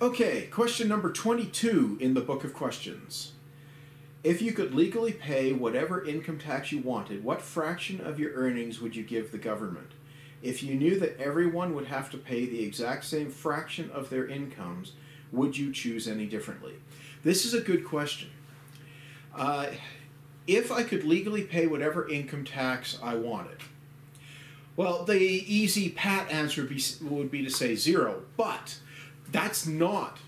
Okay, question number 22 in the Book of Questions. If you could legally pay whatever income tax you wanted, what fraction of your earnings would you give the government? If you knew that everyone would have to pay the exact same fraction of their incomes, would you choose any differently? This is a good question. Uh, if I could legally pay whatever income tax I wanted, well, the easy pat answer would be, would be to say zero, but that's not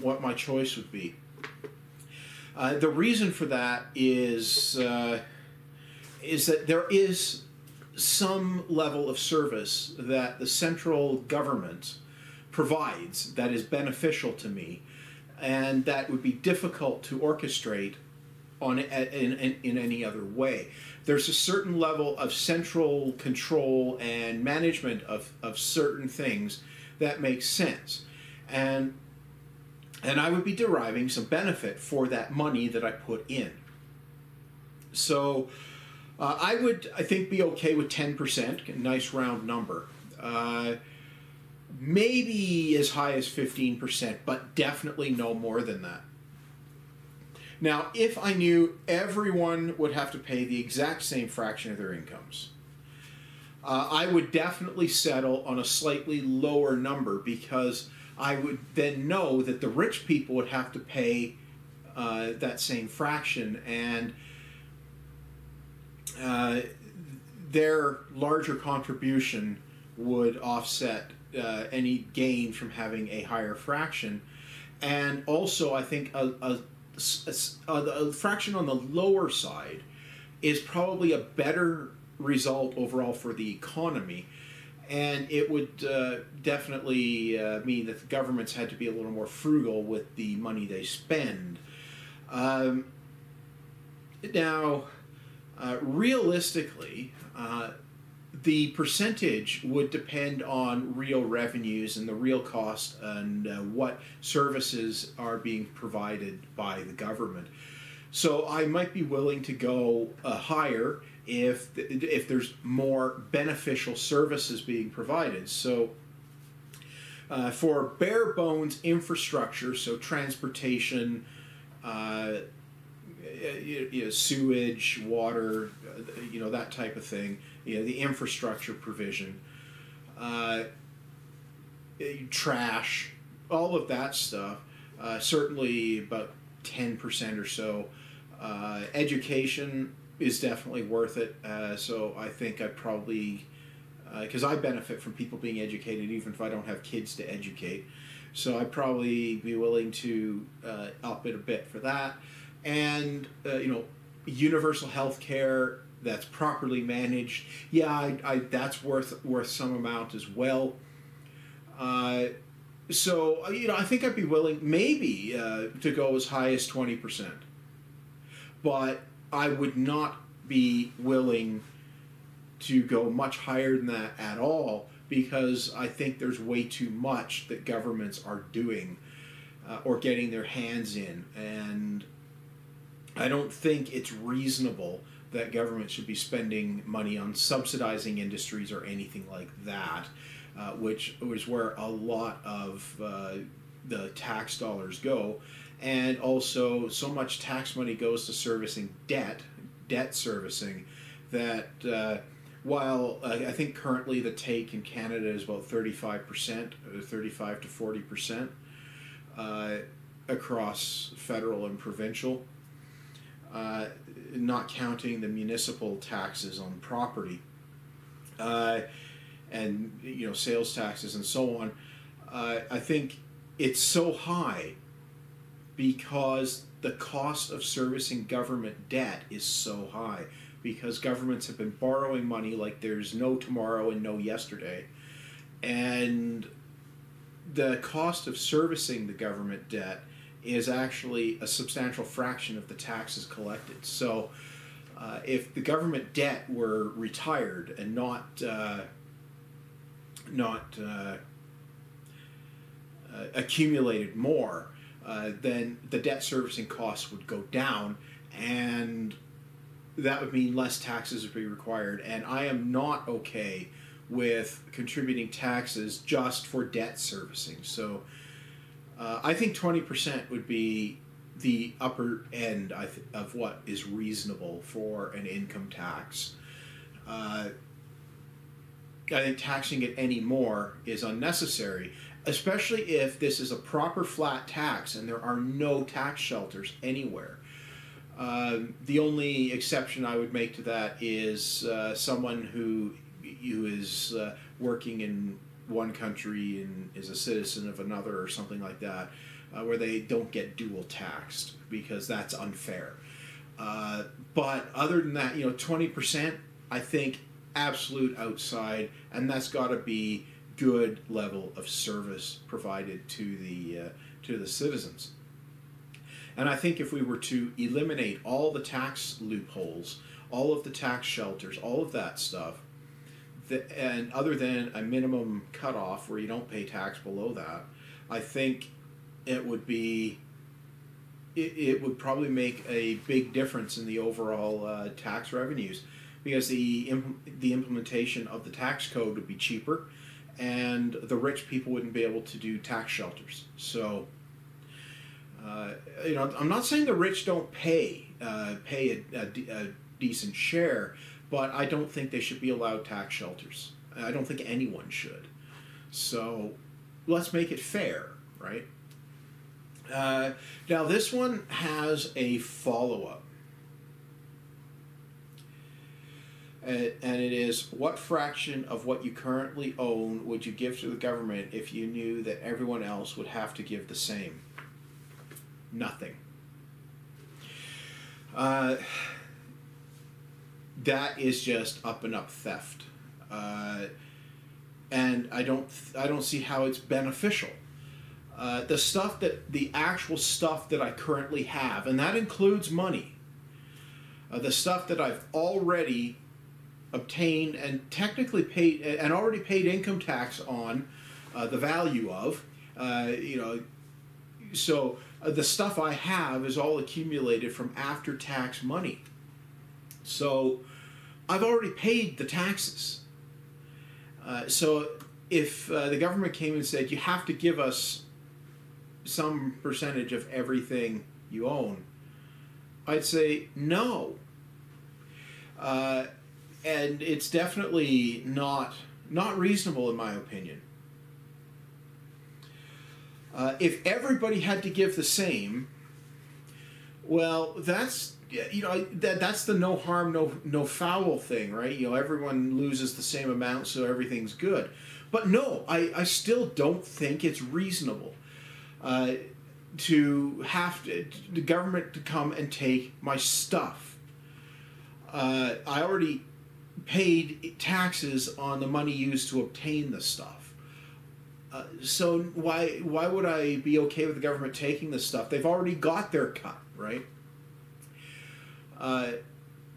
what my choice would be. Uh, the reason for that is uh, is that there is some level of service that the central government provides that is beneficial to me, and that would be difficult to orchestrate on in, in, in any other way. There's a certain level of central control and management of, of certain things that makes sense. And and I would be deriving some benefit for that money that I put in. So uh, I would, I think, be okay with 10%, a nice round number. Uh, maybe as high as 15%, but definitely no more than that. Now, if I knew everyone would have to pay the exact same fraction of their incomes, uh, I would definitely settle on a slightly lower number because I would then know that the rich people would have to pay uh, that same fraction and uh, their larger contribution would offset uh, any gain from having a higher fraction. And also, I think a, a a, a, fraction on the lower side is probably a better result overall for the economy. And it would uh, definitely uh, mean that the governments had to be a little more frugal with the money they spend. Um, now, uh, realistically, uh, the percentage would depend on real revenues and the real cost and uh, what services are being provided by the government. So I might be willing to go uh, higher if if there's more beneficial services being provided. So uh, for bare bones infrastructure, so transportation, uh, you know, sewage, water, uh, you know that type of thing you know, the infrastructure provision, uh, trash, all of that stuff. Uh, certainly about 10% or so. Uh, education is definitely worth it. Uh, so I think I probably, because uh, I benefit from people being educated even if I don't have kids to educate. So I'd probably be willing to uh, up it a bit for that. And, you know, universal health care that's properly managed, yeah, I, I, that's worth worth some amount as well. Uh, so you know, I think I'd be willing maybe uh, to go as high as twenty percent, but I would not be willing to go much higher than that at all because I think there's way too much that governments are doing uh, or getting their hands in, and I don't think it's reasonable that government should be spending money on subsidizing industries or anything like that, uh, which is where a lot of uh, the tax dollars go. And also, so much tax money goes to servicing debt, debt servicing, that uh, while uh, I think currently the take in Canada is about 35%, uh, 35 to 40% uh, across federal and provincial. Uh, not counting the municipal taxes on property, uh, and you know sales taxes and so on. I think it's so high because the cost of servicing government debt is so high because governments have been borrowing money like there's no tomorrow and no yesterday, and the cost of servicing the government debt is actually a substantial fraction of the taxes collected. So, uh, if the government debt were retired and not uh, not uh, uh accumulated more, uh, then the debt servicing costs would go down, and that would mean less taxes would be required. And I am not okay with contributing taxes just for debt servicing. So Uh, I think twenty percent would be the upper end th- of what is reasonable for an income tax. Uh, I think taxing it any more is unnecessary, especially if this is a proper flat tax and there are no tax shelters anywhere. Um, the only exception I would make to that is uh, someone who who is uh, working in one country and is a citizen of another or something like that, uh, where they don't get dual taxed because that's unfair. Uh, but other than that, you know, twenty percent, I think absolute outside, and that's got to be good level of service provided to the uh, to the citizens. And I think if we were to eliminate all the tax loopholes, all of the tax shelters, all of that stuff, the, and other than a minimum cutoff where you don't pay tax below that, I think it would be. It, it would probably make a big difference in the overall uh, tax revenues because the imp- the implementation of the tax code would be cheaper, and the rich people wouldn't be able to do tax shelters. So, uh, you know, I'm not saying the rich don't pay uh, pay a, a, a decent share, but I don't think they should be allowed tax shelters. I don't think anyone should. So, let's make it fair, right? Uh, now, this one has a follow up. And it is what fraction of what you currently own would you give to the government if you knew that everyone else would have to give the same? Nothing. Uh, that is just up and up theft, uh, and I don't I don't see how it's beneficial. Uh, the stuff that the actual stuff that I currently have, and that includes money. Uh, the stuff that I've already obtained and technically paid and already paid income tax on uh, the value of. Uh, you know, so uh, the stuff I have is all accumulated from after tax money. So I've already paid the taxes. Uh, so if uh, the government came and said you have to give us some percentage of everything you own, I'd say no. And it's definitely not not reasonable in my opinion. Uh, if everybody had to give the same, well, that's you know that that's the no harm no no foul thing, right? You know, everyone loses the same amount, so everything's good. But no, I, I still don't think it's reasonable uh, to have to, the government to come and take my stuff. Uh, I already paid taxes on the money used to obtain the stuff. Uh, so why why would I be okay with the government taking this stuff? They've already got their cut, right? Uh,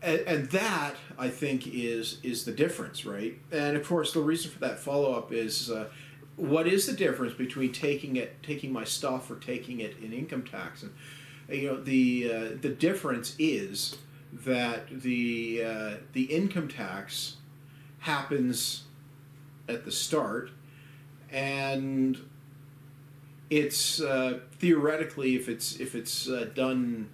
and, that I think is is the difference, right? And of course, the reason for that follow up is uh, what is the difference between taking it, taking my stuff, or taking it in income tax? And you know, the uh, the difference is that the uh, the income tax happens at the start, and it's uh, theoretically, if it's if it's uh, done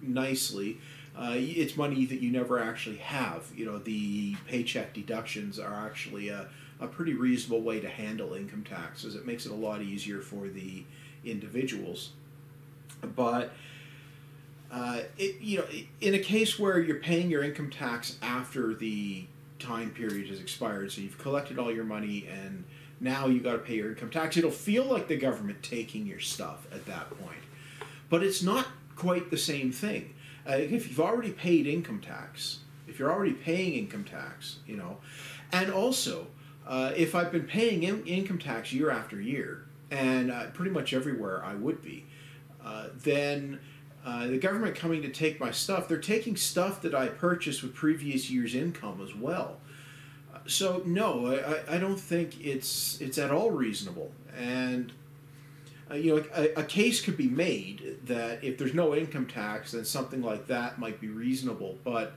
nicely, uh, it's money that you never actually have. You know, the paycheck deductions are actually a, a pretty reasonable way to handle income taxes. It makes it a lot easier for the individuals, but uh, it, you know, in a case where you're paying your income tax after the time period has expired, so you've collected all your money and now you've got to pay your income tax, it'll feel like the government taking your stuff at that point. But it's not quite the same thing. Uh, if you've already paid income tax, if you're already paying income tax, you know, and also uh, if I've been paying in- income tax year after year, and uh, pretty much everywhere I would be, uh, then uh, the government coming to take my stuff, they're taking stuff that I purchased with previous year's income as well. So no, I, I don't think it's it's at all reasonable. And uh, you know, a, a, case could be made that if there's no income tax, then something like that might be reasonable. But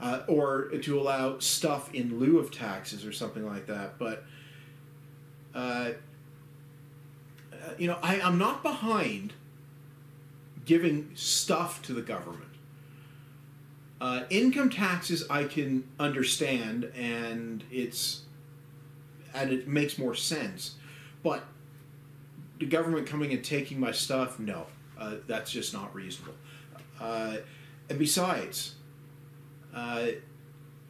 uh, or to allow stuff in lieu of taxes or something like that. But uh, uh, you know, I, I'm not behind giving stuff to the government. Uh, income taxes I can understand, and it's and it makes more sense. But the government coming and taking my stuff, no, uh, that's just not reasonable. Uh, and besides, uh,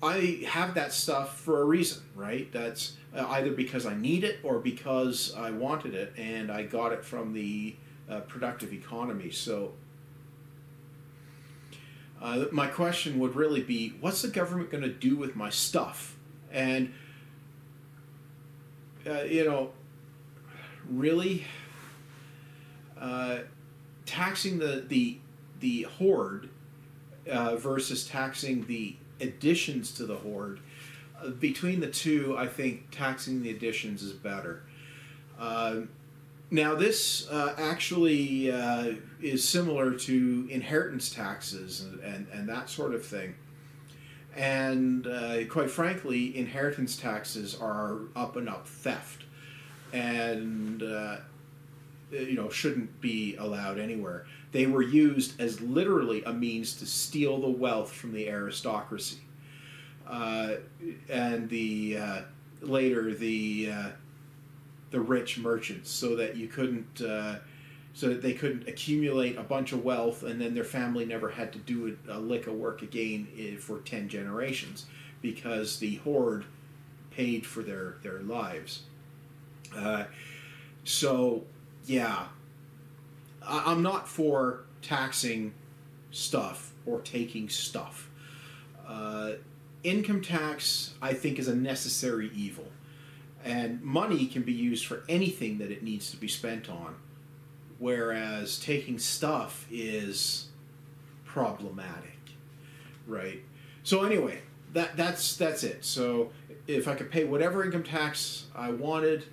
I have that stuff for a reason, right? That's uh, either because I need it or because I wanted it and I got it from the uh, productive economy. So, uh, my question would really be what's the government going to do with my stuff? And, uh, you know, really uh, taxing the, the, the hoard uh, versus taxing the additions to the hoard. Uh, between the two, I think taxing the additions is better. Uh, now, this uh, actually uh, is similar to inheritance taxes and, and, and, that sort of thing. And uh, quite frankly, inheritance taxes are up and up theft. And uh, you know shouldn't be allowed anywhere. They were used as literally a means to steal the wealth from the aristocracy, uh, and the uh, later the uh, the rich merchants, so that you couldn't. Uh, so that they couldn't accumulate a bunch of wealth and then their family never had to do a, a lick of work again eh, for 10 generations because the hoard paid for their, their lives. Uh, so yeah, I, am not for taxing stuff or taking stuff. Uh, income tax, I think, is a necessary evil. And money can be used for anything that it needs to be spent on, whereas taking stuff is problematic, right? So anyway, that that's that's it. So if I could pay whatever income tax I wanted,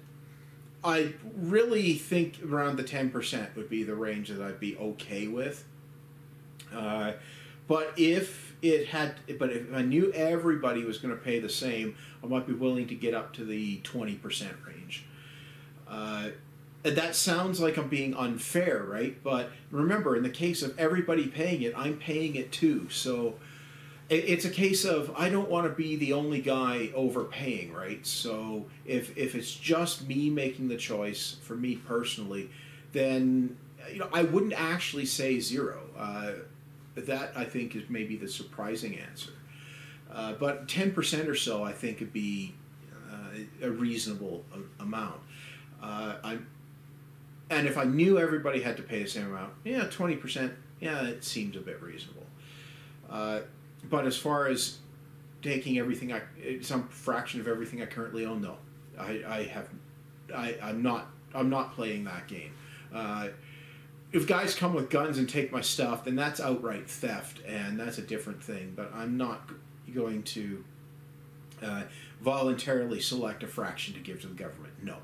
I really think around the 10% would be the range that I'd be okay with. Uh, but if it had, but if I knew everybody was going to pay the same, I might be willing to get up to the 20% range. Uh, that sounds like I'm being unfair, right? But remember, in the case of everybody paying it, I'm paying it too. So it's a case of I don't want to be the only guy overpaying, right? So if if it's just me making the choice for me personally, then you know I wouldn't actually say zero. Uh, that I think is maybe the surprising answer. Uh, but ten percent or so, I think, would be uh, a reasonable amount. Uh, I'm, and if I knew everybody had to pay the same amount, yeah, twenty percent, yeah, it seems a bit reasonable. Uh, but as far as taking everything I some fraction of everything I currently own, no, I, I have I, I'm not I'm not playing that game. If guys come with guns and take my stuff, then that's outright theft, and that's a different thing. But I'm not going to uh, voluntarily select a fraction to give to the government. No,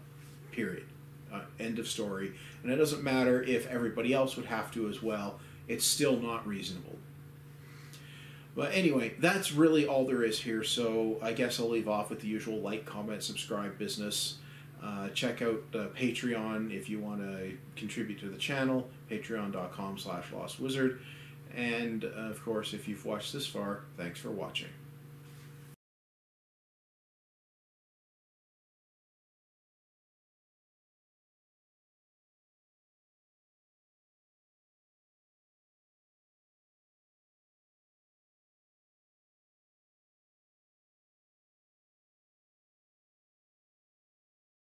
period. Uh, end of story. And it doesn't matter if everybody else would have to as well. It's still not reasonable. But anyway, that's really all there is here. So I guess I'll leave off with the usual like, comment, subscribe business. Uh, check out uh, Patreon if you want to contribute to the channel, patreon.com slash lostwizard. And uh, of course, if you've watched this far, thanks for watching.